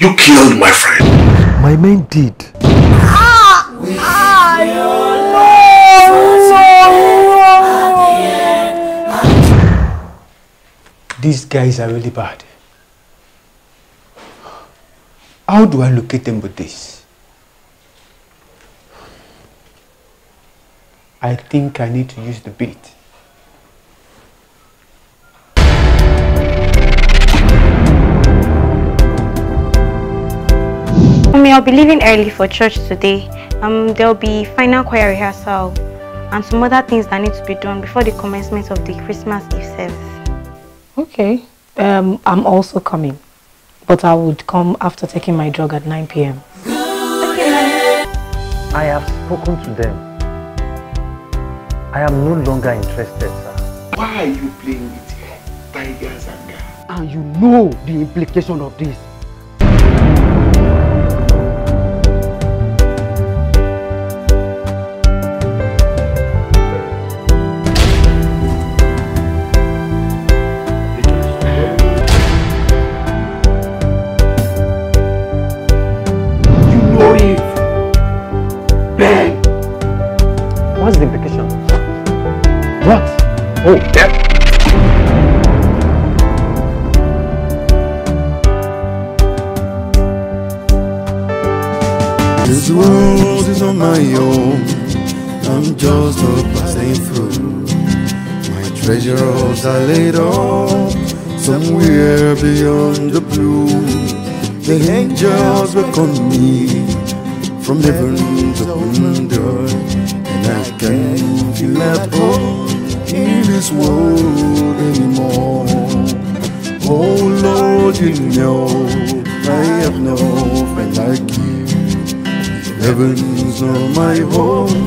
You killed my friend. My men did. These guys are really bad. How do I locate them with this? I think I need to use the bait. I'll be leaving early for church today. Um, there'll be final choir rehearsal and some other things that need to be done before the commencement of the Christmas Eve service. Okay. Um, I'm also coming. But I would come after taking my drug at 9 p.m. I have spoken to them. I am no longer interested, sir. Why are you playing with tigers and girls? And you know the implication of this. What's the implication? What? Oh, Yep. This world is on my own. I'm just a passing through. My treasures are laid up somewhere beyond the blue. The angels welcome me from heaven's open door, and I can't feel at home in this world anymore. Oh Lord, you know I have no friend like you. Heaven's not my home.